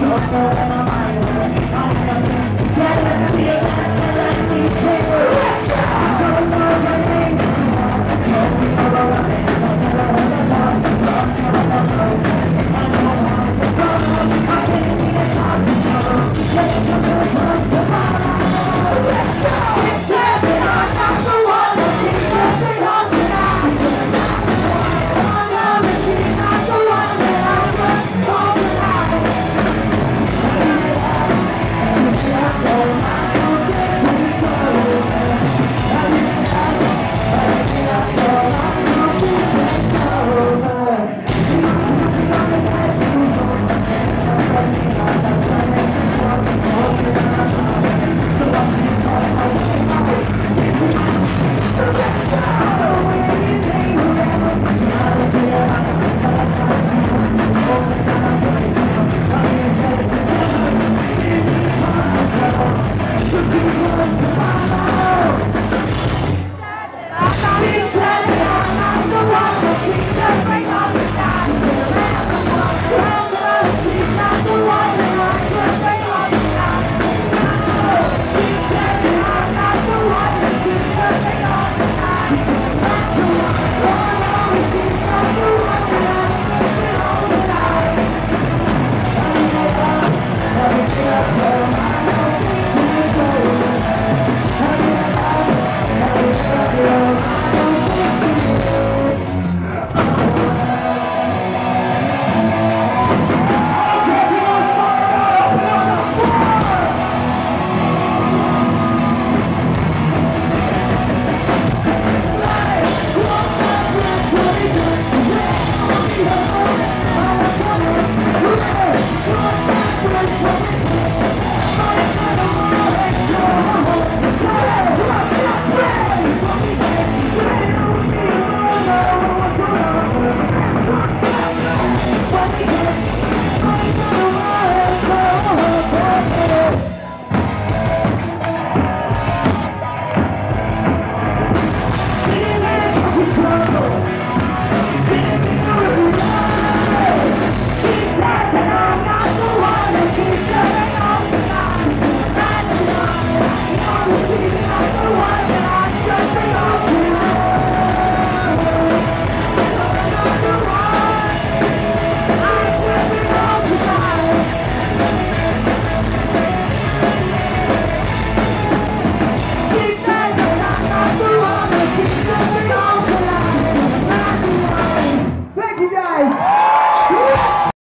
Don't know Come on.